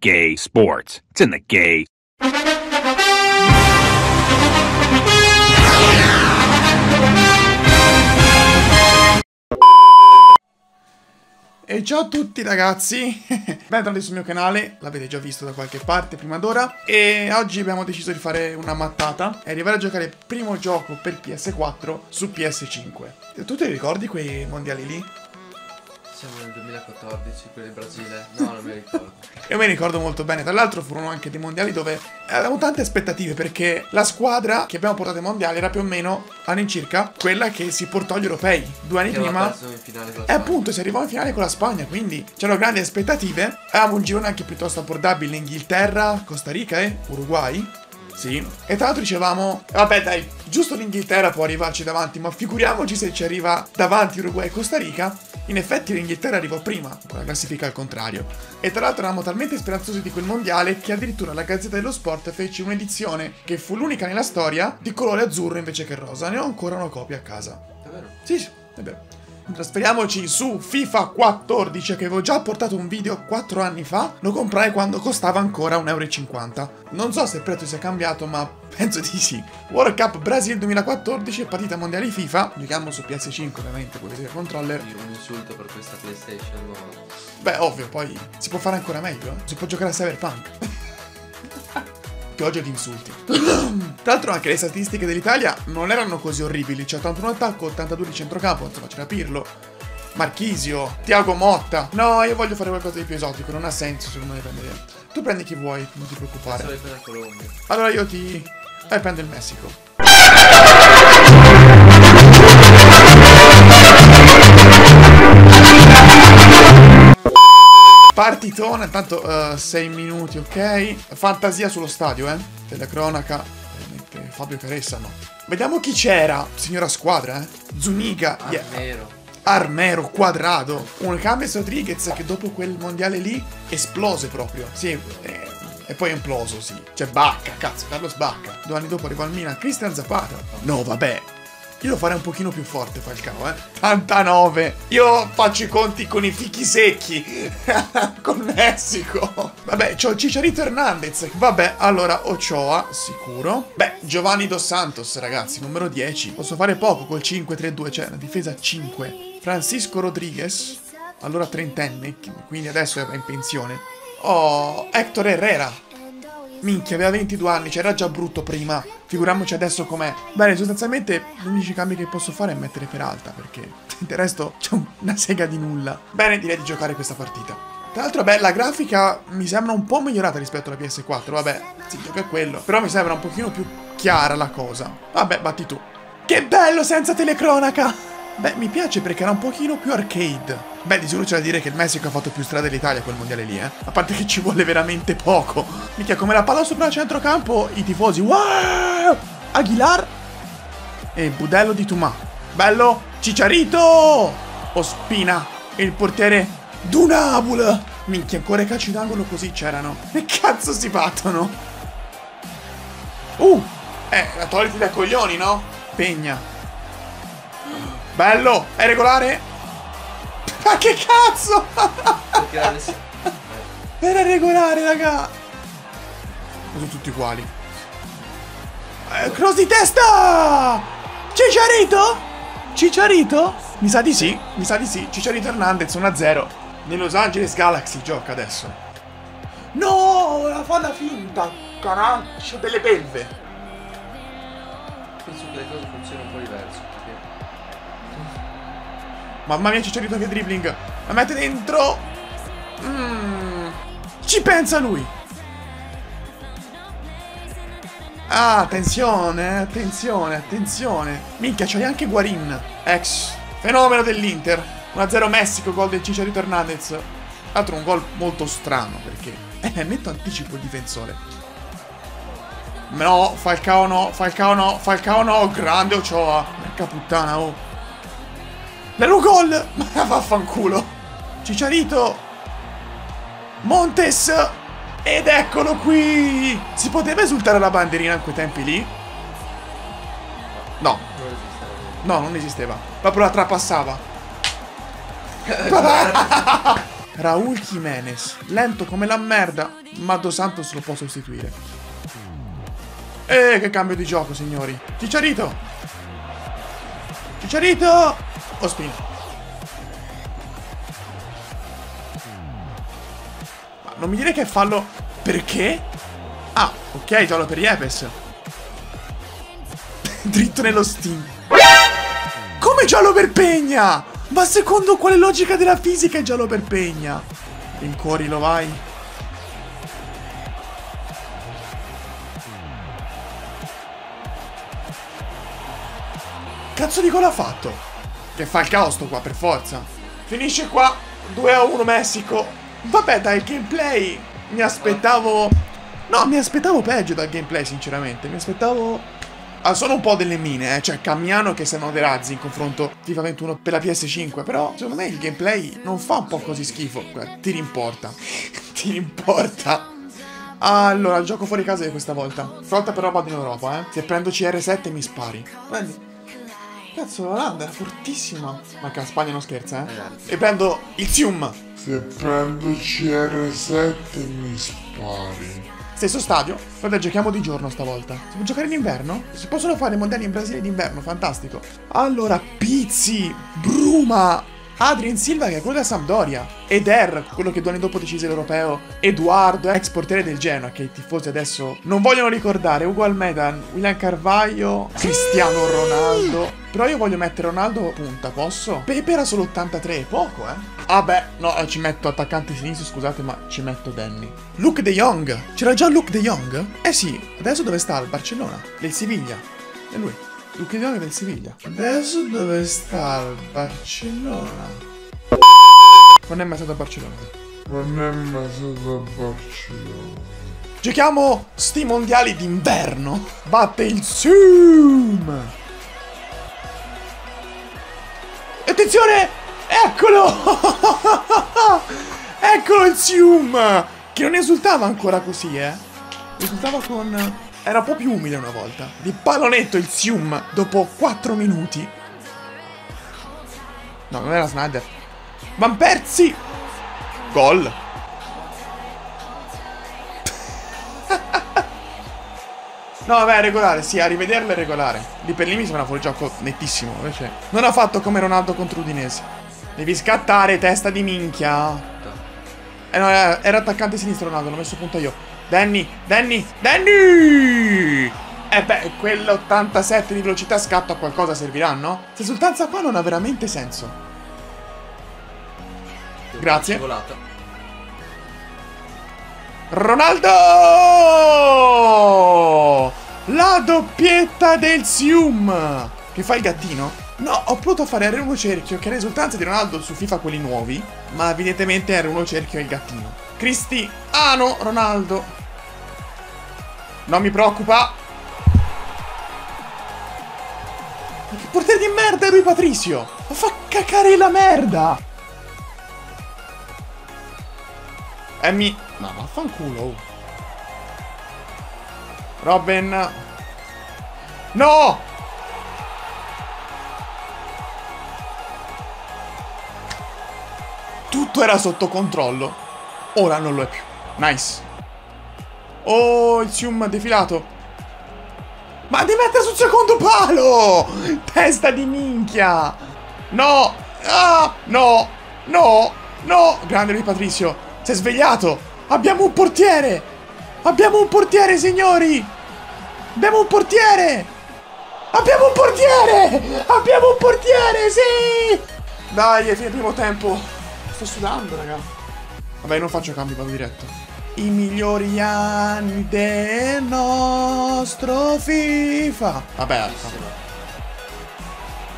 Gay Sports. It's in the gay. E ciao a tutti ragazzi, bentornati sul mio canale, l'avete già visto da qualche parte prima d'ora E oggi abbiamo deciso di fare una mattata e arrivare a giocare il primo gioco per PS4 su PS5 Tu ti ricordi quei mondiali lì? Siamo nel 2014, quelli del Brasile. No, non mi ricordo. Io mi ricordo molto bene, tra l'altro furono anche dei mondiali dove avevamo tante aspettative perché la squadra che abbiamo portato ai mondiali era più o meno all'incirca quella che si portò agli europei due anni Che prima. E appunto si arrivò in finale con la Spagna, quindi c'erano grandi aspettative. Avevamo un girone anche piuttosto abbordabile, Inghilterra, Costa Rica e Uruguay. Sì. E tra l'altro dicevamo, vabbè dai, giusto l'Inghilterra può arrivarci davanti, ma figuriamoci se ci arriva davanti Uruguay e Costa Rica. In effetti l'Inghilterra arrivò prima, con la classifica al contrario. E tra l'altro eravamo talmente speranzosi di quel mondiale che addirittura la Gazzetta dello Sport fece un'edizione che fu l'unica nella storia di colore azzurro invece che rosa. Ne ho ancora una copia a casa. Davvero? Sì, sì, è vero. Trasferiamoci su FIFA 14 che avevo già portato un video 4 anni fa. Lo comprai quando costava ancora 1,50 euro. Non so se il prezzo sia cambiato, ma penso di sì. World Cup Brasil 2014 e partita mondiale FIFA. Giochiamo su PS5 ovviamente, con il controller. Quindi Un insulto per questa PlayStation nuova. Beh, ovvio, poi si può fare ancora meglio. eh. Si può giocare a Cyberpunk. che oggi è di insulti. Tra l'altro anche le statistiche dell'Italia non erano così orribili. C'è 81 attacco, 82 di centrocampo, insomma c'era Pirlo. Marchisio, Tiago Motta. No, io voglio fare qualcosa di più esotico, non ha senso secondo me prendere. Tu prendi chi vuoi, non ti preoccupare. Allora io ti... Eh, prendo il Messico. Partitona, intanto 6 minuti, ok? Fantasia sullo stadio, eh? Telecronaca, ovviamente Fabio Caressa, no. Vediamo chi c'era, signora squadra, eh? Zuniga, yeah. Armero. Armero, Quadrado, un James Rodriguez che dopo quel mondiale lì esplose proprio. Sì, eh, e poi è imploso, sì. C'è Bacca, cazzo, Carlos Bacca. Due anni dopo arrivò al Milan, Cristian Zapata. No, vabbè. Io lo farei un pochino più forte, Falcao, eh. 89. Io faccio i conti con i fichi secchi. con Messico. Vabbè, c'ho Cicciarito Hernandez. Vabbè, allora Ochoa, sicuro. Beh, Giovanni Dos Santos, ragazzi, numero 10. Posso fare poco col 5-3-2, cioè la difesa 5. Francisco Rodriguez, allora trentenne, quindi adesso è in pensione. Oh, Hector Herrera. Minchia, aveva 22 anni, c'era già brutto prima. Figuriamoci adesso com'è. Bene, sostanzialmente gli unici cambi che posso fare è mettere Peralta, perché del resto c'è un- una sega di nulla. Bene, direi di giocare questa partita. Tra l'altro, beh, la grafica mi sembra un po' migliorata rispetto alla PS4. Vabbè, si gioca quello. Però mi sembra un pochino più chiara la cosa. Vabbè, batti tu. Che bello senza telecronaca! Beh, mi piace perché era un pochino più arcade. Beh, di sicuro c'è da dire che il Messico ha fatto più strada dell'Italia quel mondiale lì, eh. A parte che ci vuole veramente poco. Mica come la palla sopra il centrocampo, i tifosi. Wow! Aguilar e Budello di Tumà. Bello! Cicciarito! Ospina e il portiere Dunabul. Minchia, ancora i calci d'angolo così c'erano. Che cazzo si battono? Uh! Eh, la togliti dai coglioni, no? Pegna. Bello! È regolare? Ma che cazzo? Era regolare, raga! Sono tutti uguali. Eh, cross di testa! Cicciarito? Cicciarito? Mi sa di sì, mi sa di sì. Cicciarito Hernandez 1-0. Nei Los Angeles Galaxy gioca adesso. No, la fa da finta. Caraccio delle belve. Penso che le cose funzionino un po' diverso. Perché Mamma mia, Cicciarito che dribbling. La mette dentro. Mm. Ci pensa lui. Ah, attenzione, attenzione, attenzione. Minchia, c'hai anche Guarin, ex fenomeno dell'Inter. 1-0 Messico, gol del Cicciarito Hernandez. Tra l'altro un gol molto strano perché eh, netto anticipo il difensore. No, Falcao no, Falcao no, Falcao no, grande Ochoa. Porca puttana, oh. Un gol! Ma vaffanculo! Cicciarito! Montes! Ed eccolo qui! Si poteva esultare la bandierina in quei tempi lì? No, no, non esisteva. Proprio la trapassava. Raul Jimenez. Lento come la merda, ma Dos Santos lo può sostituire. E che cambio di gioco, signori. Cicciarito! Cicciarito! Ospina. Ma non mi dire che è fallo... Perché? Ah, ok, giallo per Yepes. Dritto nello steam. Come giallo per Pegna? Ma secondo quale logica della fisica è giallo per Pegna? In cuori lo vai? Cazzo di gol ha fatto? Che fa il caos sto qua, per forza. Finisce qua, 2 a 1 Messico. Vabbè, dai gameplay mi aspettavo... No, mi aspettavo peggio dal gameplay, sinceramente. Mi aspettavo... Ah, sono un po' delle mine, eh. Cioè, Camiano che sembrano dei razzi in confronto FIFA 21 per la PS5. Però, secondo me, il gameplay non fa un po' così schifo. Ti rimporta. Ti rimporta. Allora, gioco fuori casa di questa volta. Frotta però vado in Europa, eh. Se prendo CR7 mi spari. Prendi. Cazzo, l'Olanda era fortissima. Ma che la Spagna non scherza, eh. E prendo il Zium. Se prendo CR7 mi spari. Stesso stadio. Guarda, giochiamo di giorno stavolta. Si può giocare in inverno? Si possono fare mondiali in Brasile d'inverno, fantastico. Allora, Pizzi, Bruma, Adrien Silva che è quello della Sampdoria, Eder, quello che due anni dopo decise l'europeo, Eduardo, ex portiere del Genoa, che i tifosi adesso non vogliono ricordare, Ugo Almeida, William Carvaglio, Cristiano Ronaldo. Però io voglio mettere Ronaldo punta, posso? Pepe era solo 83, è poco, eh? Ah beh, no, ci metto attaccante sinistro, scusate, ma ci metto Danny. Luke De Jong. C'era già Luke De Jong? Eh sì, adesso dove sta? Il Barcellona? Del Siviglia. È lui. De Jong è del Siviglia. Adesso dove sta il Barcellona? Non è mai stato a Barcellona. Non è mai stato a Barcellona. Giochiamo sti mondiali d'inverno. Batte il Zoom. Attenzione! Eccolo! Eccolo il Zoom! Che non esultava ancora così, eh. Esultava con... Era un po' più umile una volta. Di pallonetto il Zoom dopo 4 minuti. No, non era Snyder. Van Persi! Gol! No, vabbè, regolare, sì, a rivederlo è regolare. Lì per lì mi sembra fuori gioco nettissimo, invece. Non ha fatto come Ronaldo contro Udinese. Devi scattare, testa di minchia. Eh no, era, era attaccante sinistro Ronaldo, l'ho messo punto io. Danny, Danny, Danny! Eh beh, quell'87 di velocità scatto a qualcosa servirà, no? Questa esultanza qua non ha veramente senso. Grazie. Ronaldo! La doppietta del Sium! Che fa il gattino? No, ho provato a fare R1 cerchio, che è risultanza di Ronaldo su FIFA quelli nuovi, ma evidentemente R1 cerchio è il gattino. Cristiano Ronaldo. Non mi preoccupa. Ma che portiere di merda è lui Patricio! Ma fa cacare la merda! E mi... No, vaffanculo. Robin. No! Tutto era sotto controllo. Ora non lo è più. Nice. Oh, il Sium ha defilato. Ma devi mettere sul secondo palo! Testa di minchia! No! Ah! No! No! No! Grande lui Patrizio! Si è svegliato! Abbiamo un portiere! Abbiamo un portiere, signori! Abbiamo un portiere! Abbiamo un portiere! Abbiamo un portiere, sì! Dai, è fine primo tempo. Sto sudando, raga. Vabbè, non faccio cambi, vado diretto. I migliori anni del nostro FIFA. Vabbè,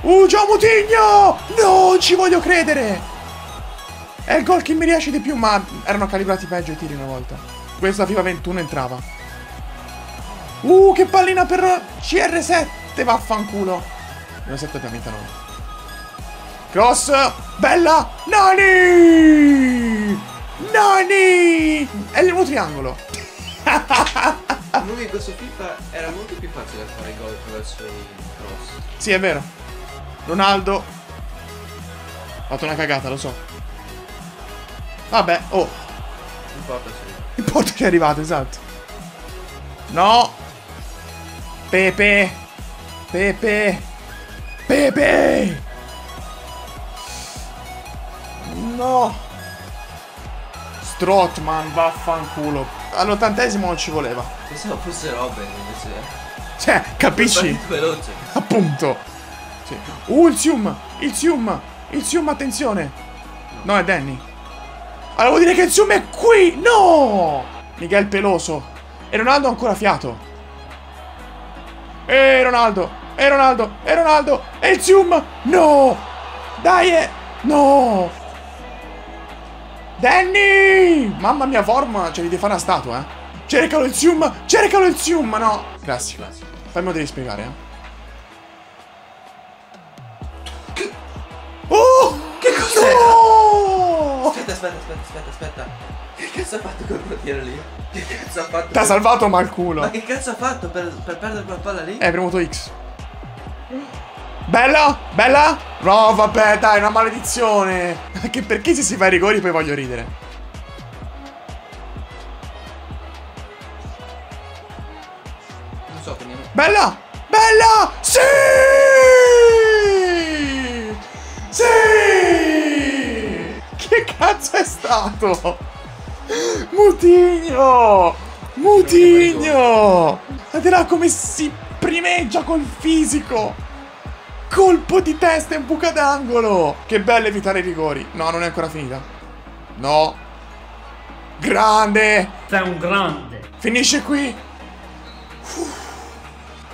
Uh, Gio Mutigno! Non ci voglio credere! È il gol che mi riesce di più, ma erano calibrati peggio i tiri una volta. Questa FIFA 21 entrava. Uh, che pallina per CR7, vaffanculo. Meno 7 abbiamo vinto noi. Cross, bella, Nani! Nani! È il nuovo triangolo. Lui in questo FIFA era molto più facile fare i gol attraverso i cross. Sì, è vero. Ronaldo. Ha fatto una cagata, lo so. Vabbè, oh, Non importa se. il porto che è arrivato, esatto. No. Pepe. Pepe. Pepe. No. Strottman, vaffanculo. All'ottantesimo non ci voleva. Pensavo fosse Robin invece. Cioè, capisci? Veloce. Appunto. Sì. Uh, il Zium! Il Zium! Il Zium, attenzione! No, è Danny. Allora vuol dire che il Zium è qui! No! Miguel Peloso. E Ronaldo ha ancora fiato. E Ronaldo! E Ronaldo! E Ronaldo! E il Zium! No! Dai! eh. No! Danny! Mamma mia, forma! Ce li devi fare una statua, eh? Cercalo il Zium! Cercalo il Zium! No! Grazie. Me lo devi spiegare, eh. Oh! Che cos'era? No! Aspetta, aspetta, aspetta, aspetta, aspetta. Che cazzo ha fatto quel portiere lì? Che cazzo ha fatto? T'ha salvato mal culo. Ma che cazzo ha fatto per, per perdere quella palla lì? Eh, premuto X. Bella? Bella? No, vabbè, dai, una maledizione. Anche perché se si fa i rigori poi voglio ridere. Non so. Bella! Bella! Sì! Sì! Che cazzo è stato? Mutigno! Mutigno! Vedrà come si primeggia col fisico! Colpo di testa in buca d'angolo! Che bello evitare i rigori. No, non è ancora finita. No. Grande! Sei un grande. Finisce qui.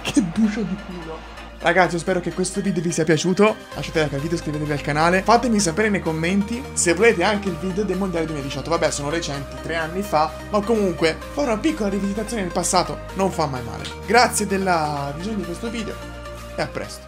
Che bucio di culo. Ragazzi, io spero che questo video vi sia piaciuto. Lasciate like al video, iscrivetevi al canale. Fatemi sapere nei commenti se volete anche il video del Mondiale 2018. Vabbè, sono recenti, tre anni fa. Ma comunque, fare una piccola rivisitazione del passato non fa mai male. Grazie della visione di questo video e a presto.